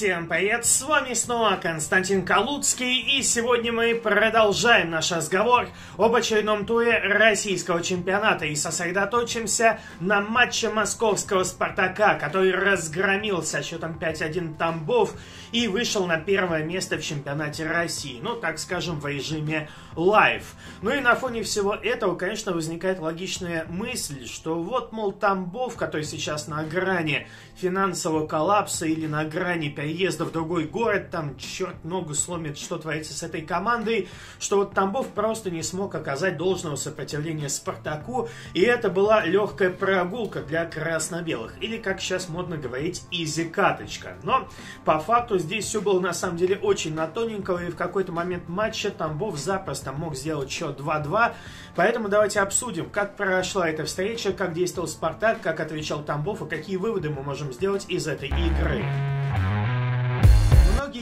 Всем привет, с вами снова Константин Калуцкий, и сегодня мы продолжаем наш разговор об очередном туре российского чемпионата и сосредоточимся на матче московского «Спартака», который разгромил со счетом 5-1 Тамбов и вышел на первое место в чемпионате России, ну, так скажем, в режиме live. Ну и на фоне всего этого, конечно, возникает логичная мысль, что вот, мол, Тамбов, который сейчас на грани финансового коллапса или на грани переезда в другой город, там черт ногу сломит, что творится с этой командой, что вот Тамбов просто не смог оказать должного сопротивления Спартаку, и это была легкая прогулка для красно-белых, или, как сейчас модно говорить, изи-каточка. Но по факту здесь все было на самом деле очень на тоненького, и в какой-то момент матча Тамбов запросто мог сделать счет 2-2, поэтому давайте обсудим, как прошла эта встреча, как действовал Спартак, как отвечал Тамбов, и какие выводы мы можем сделать из этой игры.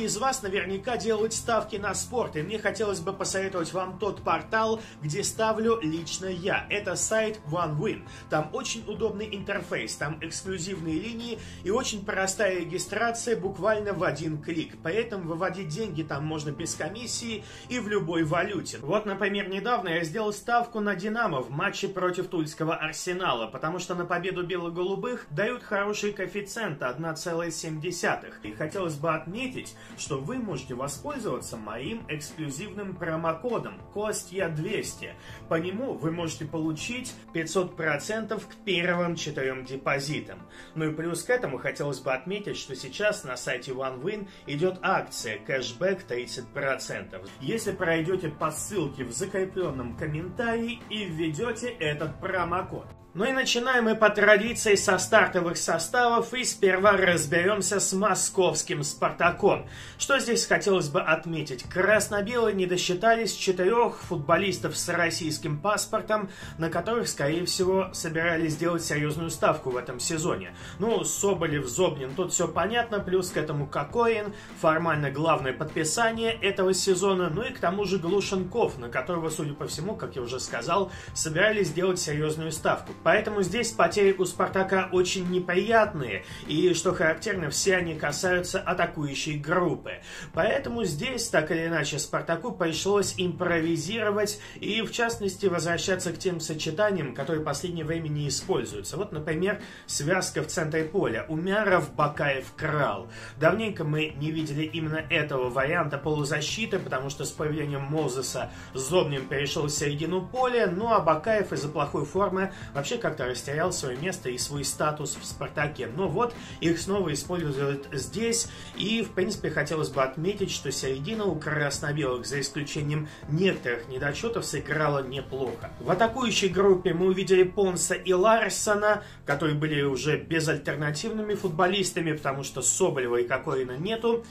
Из вас наверняка делают ставки на спорт, и мне хотелось бы посоветовать вам тот портал, где ставлю лично я. Это сайт OneWin. Там очень удобный интерфейс, там эксклюзивные линии и очень простая регистрация буквально в один клик. Поэтому выводить деньги там можно без комиссии и в любой валюте. Вот, например, недавно я сделал ставку на Динамо в матче против Тульского Арсенала, потому что на победу бело-голубых дают хороший коэффициент 1,7. И хотелось бы отметить, что вы можете воспользоваться моим эксклюзивным промокодом KOSTYA200. По нему вы можете получить 500% к первым четырем депозитам. Ну и плюс к этому хотелось бы отметить, что сейчас на сайте OneWin идет акция кэшбэк 30%. Если пройдете по ссылке в закрепленном комментарии и введете этот промокод. Ну и начинаем мы по традиции со стартовых составов и сперва разберемся с московским «Спартаком». Что здесь хотелось бы отметить? Красно-белые не досчитались четырех футболистов с российским паспортом, на которых, скорее всего, собирались сделать серьезную ставку в этом сезоне. Ну, Соболев, Зобнин, тут все понятно, плюс к этому Кокорин, формально главное подписание этого сезона, ну и к тому же Глушенков, на которого, судя по всему, как я уже сказал, собирались сделать серьезную ставку. Поэтому здесь потери у Спартака очень неприятные, и, что характерно, все они касаются атакующей группы. Поэтому здесь, так или иначе, Спартаку пришлось импровизировать и, в частности, возвращаться к тем сочетаниям, которые в последнее время не используются. Вот, например, связка в центре поля. Умяров, Бакаев, Крал. Давненько мы не видели именно этого варианта полузащиты, потому что с появлением Мозеса Зобнин перешел в середину поля, ну а Бакаев из-за плохой формы вообще как-то растерял свое место и свой статус в «Спартаке». Но вот их снова используют здесь. И, в принципе, хотелось бы отметить, что середина у красно-белых, за исключением некоторых недочетов, сыграла неплохо. В атакующей группе мы увидели Понса и Ларсона, которые были уже безальтернативными футболистами, потому что Соболева и Кокорина нету.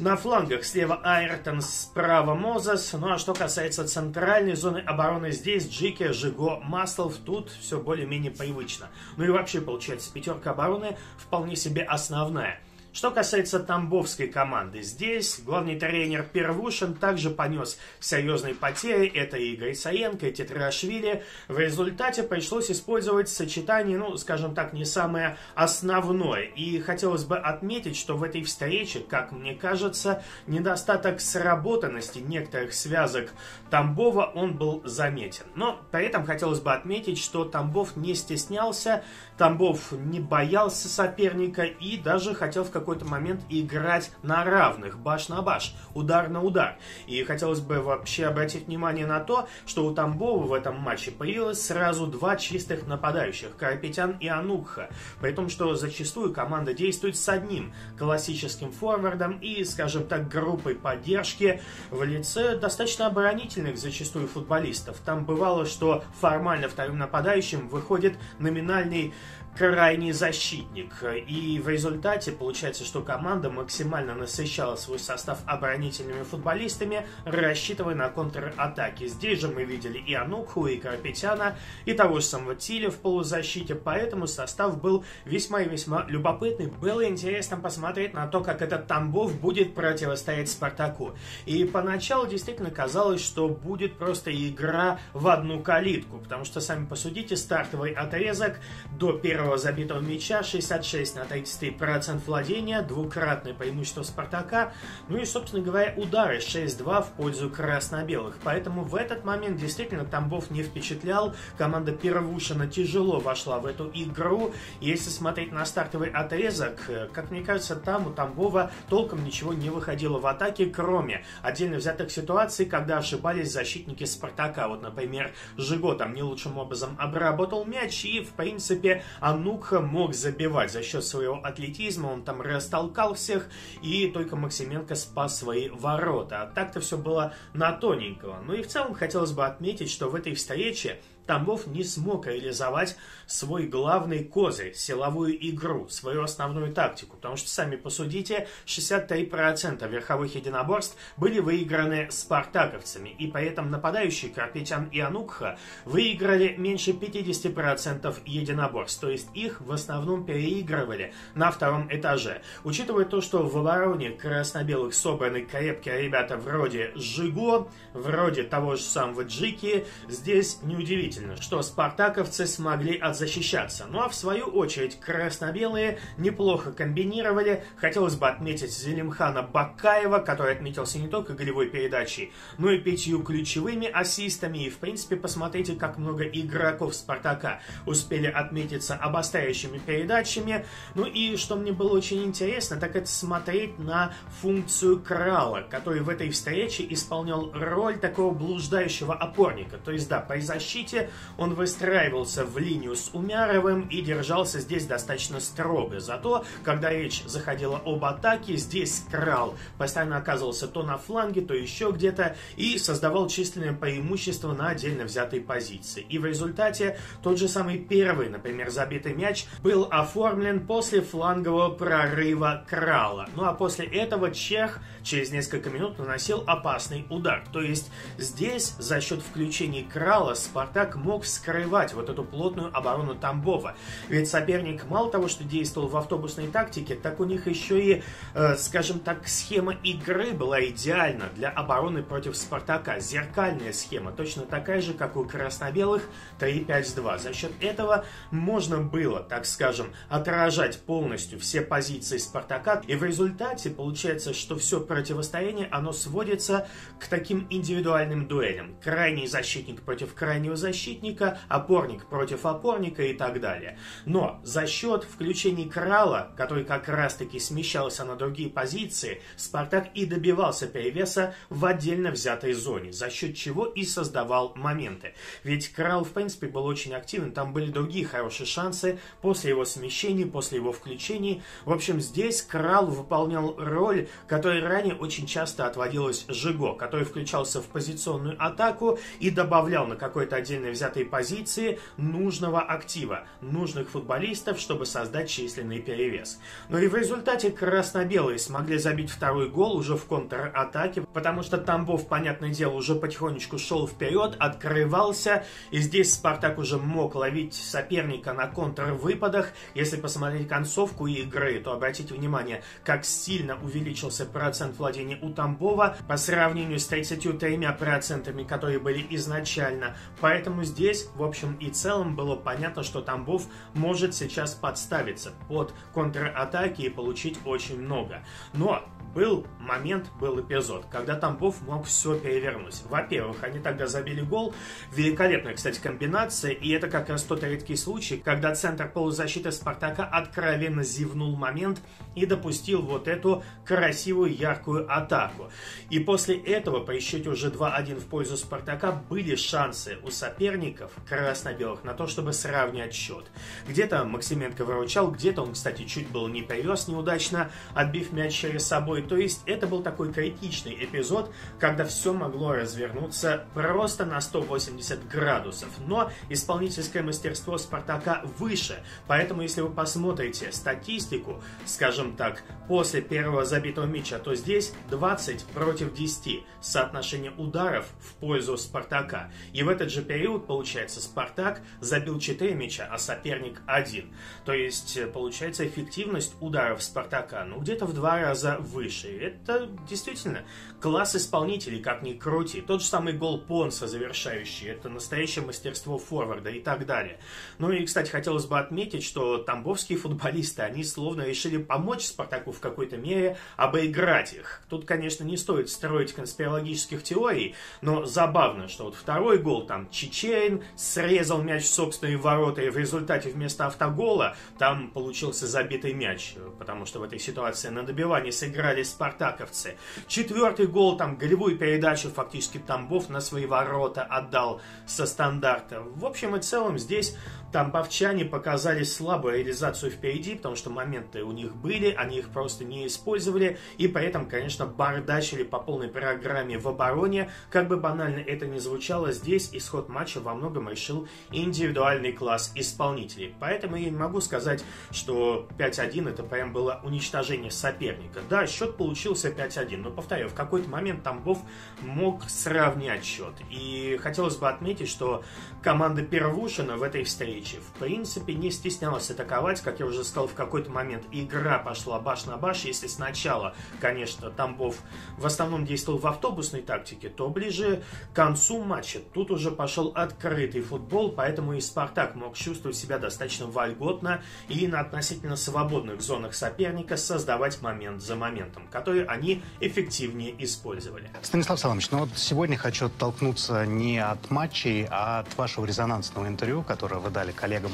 На флангах слева Айртон, справа Мозес. Ну а что касается центральной зоны обороны, здесь Джики, Жиго, Маслов. Тут все более-менее привычно. Ну и вообще, получается, пятерка обороны вполне себе основная. Что касается тамбовской команды, здесь главный тренер Первушин также понес серьезные потери. Это и Грицаенко, и Тетрашвили. В результате пришлось использовать сочетание, ну, скажем так, не самое основное. И хотелось бы отметить, что в этой встрече, как мне кажется, недостаток сработанности некоторых связок Тамбова, он был заметен. Но при этом хотелось бы отметить, что Тамбов не стеснялся, Тамбов не боялся соперника и даже хотел в какой-то момент играть на равных, баш на баш, удар на удар. И хотелось бы вообще обратить внимание на то, что у Тамбова в этом матче появилось сразу два чистых нападающих, Карапетян и Анукха. При том, что зачастую команда действует с одним классическим форвардом и, скажем так, группой поддержки в лице достаточно оборонительных зачастую футболистов. Там бывало, что формально вторым нападающим выходит номинальный крайний защитник. И в результате получается, что команда максимально насыщала свой состав оборонительными футболистами, рассчитывая на контратаки. Здесь же мы видели и Анукху, и Карпетяна, и того же самого Тиля в полузащите, поэтому состав был весьма и весьма любопытный. Было интересно посмотреть на то, как этот Тамбов будет противостоять Спартаку. И поначалу действительно казалось, что будет просто игра в одну калитку, потому что, сами посудите, стартовый отрезок до первого первого забитого мяча 66 на 33 процент владения, двукратное преимущество Спартака, ну и, собственно говоря, удары 6-2 в пользу красно-белых. Поэтому в этот момент действительно Тамбов не впечатлял, команда Первушина тяжело вошла в эту игру. Если смотреть на стартовый отрезок, как мне кажется, там у Тамбова толком ничего не выходило в атаке, кроме отдельно взятых ситуаций, когда ошибались защитники Спартака. Вот, например, Жиго там не лучшим образом обработал мяч, и, в принципе, Анукха мог забивать за счет своего атлетизма, он там растолкал всех, и только Максименко спас свои ворота. А так-то все было на тоненького. Ну и в целом хотелось бы отметить, что в этой встрече Тамбов не смог реализовать свой главный козырь, силовую игру, свою основную тактику. Потому что, сами посудите, 63% верховых единоборств были выиграны спартаковцами. И при этом нападающие Карпетян и Анукха выиграли меньше 50% единоборств. То есть их в основном переигрывали на втором этаже. Учитывая то, что в обороне красно-белых собраны крепкие ребята вроде Жиго, вроде того же самого Джики, здесь неудивительно неудивительно, что спартаковцы смогли отзащищаться. Ну а в свою очередь красно-белые неплохо комбинировали. Хотелось бы отметить Зелимхана Бакаева, который отметился не только голевой передачей, но и пятью ключевыми ассистами. И в принципе посмотрите, как много игроков Спартака успели отметиться обостряющими передачами. Ну и что мне было очень интересно, так это смотреть на функцию Крала, который в этой встрече исполнял роль такого блуждающего опорника. То есть да, при защите он выстраивался в линию с Умяровым и держался здесь достаточно строго. Зато, когда речь заходила об атаке, здесь Крал постоянно оказывался то на фланге, то еще где-то и создавал численное преимущество на отдельно взятой позиции. И в результате тот же самый первый, например, забитый мяч был оформлен после флангового прорыва Крала. Ну а после этого Чех через несколько минут наносил опасный удар. То есть здесь за счет включения Крала Спартак мог скрывать вот эту плотную оборону Тамбова. Ведь соперник мало того, что действовал в автобусной тактике, так у них еще и, э, скажем так, схема игры была идеальна для обороны против Спартака. Зеркальная схема, точно такая же, как у красно-белых 3-5-2. За счет этого можно было, так скажем, отражать полностью все позиции Спартака. И в результате получается, что все противостояние, оно сводится к таким индивидуальным дуэлям. Крайний защитник против крайнего защитника, защитника, опорник против опорника и так далее. Но за счет включения Крала, который как раз-таки смещался на другие позиции, Спартак и добивался перевеса в отдельно взятой зоне, за счет чего и создавал моменты. Ведь Крал, в принципе, был очень активен, там были другие хорошие шансы после его смещения, после его включений. В общем, здесь Крал выполнял роль, которая ранее очень часто отводилась Жиго, который включался в позиционную атаку и добавлял на какой-то отдельный взятой позиции нужного актива, нужных футболистов, чтобы создать численный перевес. Но и в результате красно-белые смогли забить второй гол уже в контратаке, потому что Тамбов, понятное дело, уже потихонечку шел вперед, открывался, и здесь Спартак уже мог ловить соперника на контрвыпадах. Если посмотреть концовку игры, то обратите внимание, как сильно увеличился процент владения у Тамбова по сравнению с 33%, которые были изначально. Поэтому здесь, в общем и целом, было понятно, что Тамбов может сейчас подставиться под контратаки и получить очень много. Но был момент, был эпизод, когда Тамбов мог все перевернуть. Во-первых, они тогда забили гол. Великолепная, кстати, комбинация. И это как раз тот редкий случай, когда центр полузащиты Спартака откровенно зевнул момент и допустил вот эту красивую, яркую атаку. И после этого, по счете уже 2-1 в пользу Спартака, были шансы у соперников красно-белых на то, чтобы сравнять счет. Где-то Максименко выручал, где-то он, кстати, чуть было не привез неудачно, отбив мяч через собой. То есть это был такой критичный эпизод, когда все могло развернуться просто на 180 градусов. Но исполнительское мастерство Спартака выше. Поэтому, если вы посмотрите статистику, скажем так, после первого забитого мяча, то здесь 20 против 10 соотношение ударов в пользу Спартака. И в этот же период период, получается, Спартак забил 4 мяча, а соперник один. То есть, э, получается, эффективность ударов Спартака, ну, где-то в два раза выше. Это действительно класс исполнителей, как ни крути. Тот же самый гол Понса завершающий, это настоящее мастерство форварда и так далее. Ну и, кстати, хотелось бы отметить, что тамбовские футболисты, они словно решили помочь Спартаку в какой-то мере обыграть их. Тут, конечно, не стоит строить конспирологических теорий, но забавно, что вот второй гол, там, Чечен срезал мяч в собственные ворота, и в результате вместо автогола там получился забитый мяч, потому что в этой ситуации на добивании сыграли спартаковцы. Четвертый гол, там, голевую передачу фактически Тамбов на свои ворота отдал со стандарта. В общем и целом здесь тамбовчане показали слабую реализацию впереди, потому что моменты у них были, они их просто не использовали, и при этом, конечно, бардачили по полной программе в обороне. Как бы банально это ни звучало, здесь исход матча во многом решил индивидуальный класс исполнителей. Поэтому я не могу сказать, что 5-1 это прям было уничтожение соперника. Да, счет получился 5-1, но повторяю, в какой-то момент Тамбов мог сравнять счет. И хотелось бы отметить, что команда Первушина в этой встрече. В принципе, не стеснялась атаковать, как я уже сказал, в какой-то момент игра пошла баш на баш. Если сначала, конечно, Тамбов в основном действовал в автобусной тактике, то ближе к концу матча тут уже пошел открытый футбол, поэтому и Спартак мог чувствовать себя достаточно вольготно и на относительно свободных зонах соперника создавать момент за моментом, который они эффективнее использовали. Станислав Саламович, ну вот сегодня хочу оттолкнуться не от матчей, а от вашего резонансного интервью, которое вы дали коллегам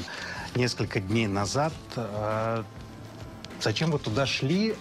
несколько дней назад. Э, зачем вы туда шли?